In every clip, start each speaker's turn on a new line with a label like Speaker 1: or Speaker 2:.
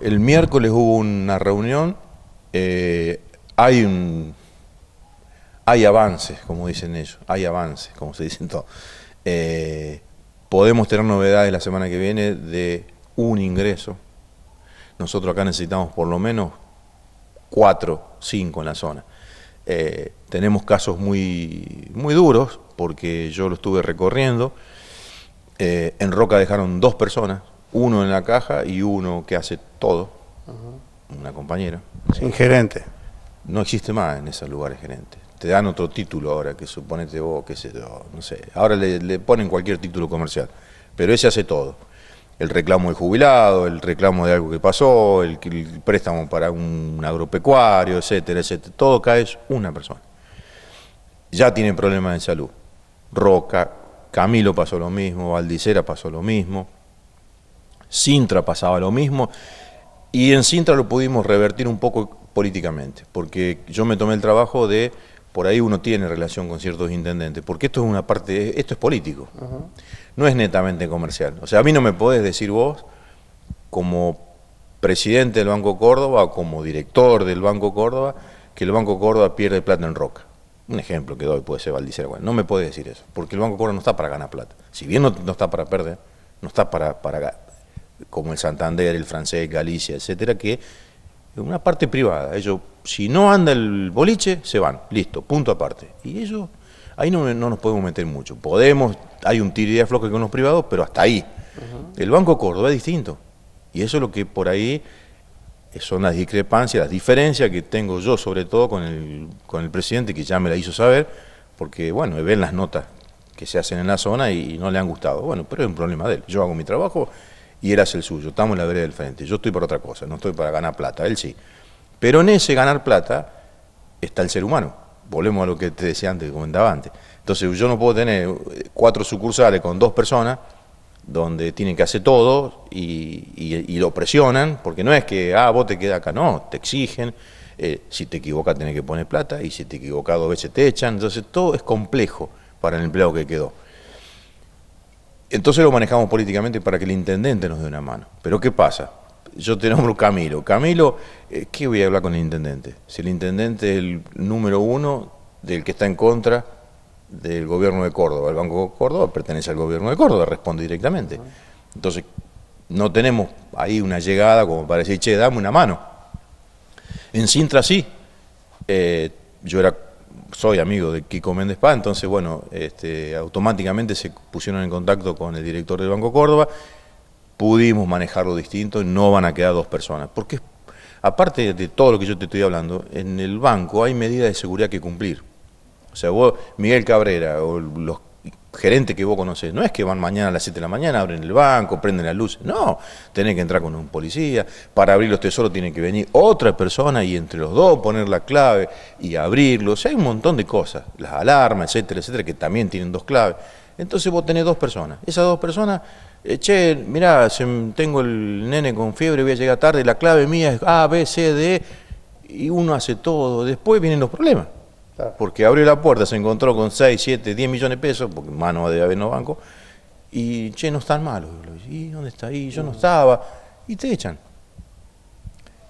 Speaker 1: El miércoles hubo una reunión, eh, hay un, hay avances, como dicen ellos, hay avances, como se dicen todos. Eh, podemos tener novedades la semana que viene de un ingreso. Nosotros acá necesitamos por lo menos cuatro, cinco en la zona. Eh, tenemos casos muy, muy duros, porque yo lo estuve recorriendo. en Roca dejaron dos personas, uno en la caja y uno que hace todo, una compañera.
Speaker 2: Sin gerente.
Speaker 1: No existe más en esos lugares gerente. Te dan otro título ahora, que suponete vos, qué sé yo, no sé. Ahora le, ponen cualquier título comercial, pero ese hace todo. El reclamo de jubilado, el reclamo de algo que pasó, el, el préstamo para un agropecuario, etcétera, etcétera. Todo cae es una persona. Ya tienen problemas de salud. Roca, Camilo pasó lo mismo, Valdicera pasó lo mismo. Sintra pasaba lo mismo, y en Sintra lo pudimos revertir un poco políticamente, porque yo me tomé el trabajo de, por ahí uno tiene relación con ciertos intendentes, porque esto es una parte, esto es político, no es netamente comercial. O sea, a mí no me podés decir vos, como presidente del Banco Córdoba o como director del Banco Córdoba, que el Banco Córdoba pierde plata en roca. Un ejemplo que doy puede ser Valdicera. Bueno, no me puede decir eso, porque el Banco Córdoba no está para ganar plata. Si bien no, está para perder, no está para, para como el Santander, el francés, Galicia, etcétera, que es una parte privada. Ellos, si no anda el boliche, se van, listo, punto aparte. Y ellos, ahí no, nos podemos meter mucho. Podemos, hay un tiro de afloje con los privados, pero hasta ahí. El Banco Córdoba es distinto. Y eso es lo que por ahí son las discrepancias, las diferencias que tengo yo, sobre todo con el, con el presidente, que ya me la hizo saber, porque, bueno, ven las notas que se hacen en la zona y no le han gustado. Bueno, pero es un problema de él. Yo hago mi trabajo y él el suyo. Estamos en la vereda del frente. Yo estoy por otra cosa, no estoy para ganar plata, él sí. Pero en ese ganar plata está el ser humano. Volvemos a lo que te decía antes, que comentaba antes. Entonces yo no puedo tener cuatro sucursales con dos personas donde tienen que hacer todo y, lo presionan, porque no es que, ah, vos te quedas acá, no, te exigen, eh, si te equivocas tenés que poner plata y si te equivocas dos veces te echan, entonces todo es complejo para el empleado que quedó. Entonces lo manejamos políticamente para que el intendente nos dé una mano. Pero ¿qué pasa? Yo te nombro Camilo. Camilo, eh, ¿qué voy a hablar con el intendente? Si el intendente es el número uno del que está en contra del gobierno de Córdoba. El Banco de Córdoba pertenece al gobierno de Córdoba, responde directamente. Entonces, no tenemos ahí una llegada como para decir, che, dame una mano. En Sintra sí. Eh, yo era soy amigo de Kiko Méndez Paz, entonces, bueno, este, automáticamente se pusieron en contacto con el director del Banco Córdoba, pudimos manejarlo distinto, y no van a quedar dos personas, porque aparte de todo lo que yo te estoy hablando, en el banco hay medidas de seguridad que cumplir. O sea, vos, Miguel Cabrera o los gerente que vos conocés, no es que van mañana a las 7 de la mañana, abren el banco, prenden las luces, no, tenés que entrar con un policía, para abrir los tesoros tiene que venir otra persona y entre los dos poner la clave y abrirlos, hay un montón de cosas, las alarmas, etcétera, etcétera, que también tienen dos claves. Entonces vos tenés dos personas, esas dos personas, eh, che, mirá, tengo el nene con fiebre, voy a llegar tarde, la clave mía es A, B, C, D, y uno hace todo, después vienen los problemas. Porque abrió la puerta, se encontró con 6, 7, 10 millones de pesos, porque mano de haber no banco, y che, no están malos. ¿Y dónde está ahí? Yo no estaba. Y te echan.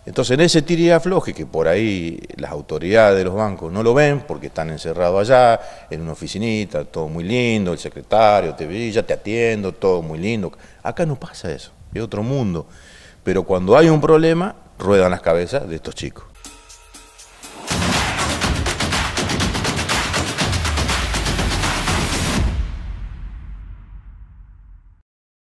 Speaker 1: Entonces, en ese tira y afloje, que por ahí las autoridades de los bancos no lo ven, porque están encerrados allá, en una oficinita, todo muy lindo, el secretario te ya te atiendo, todo muy lindo. Acá no pasa eso, es otro mundo. Pero cuando hay un problema, ruedan las cabezas de estos chicos.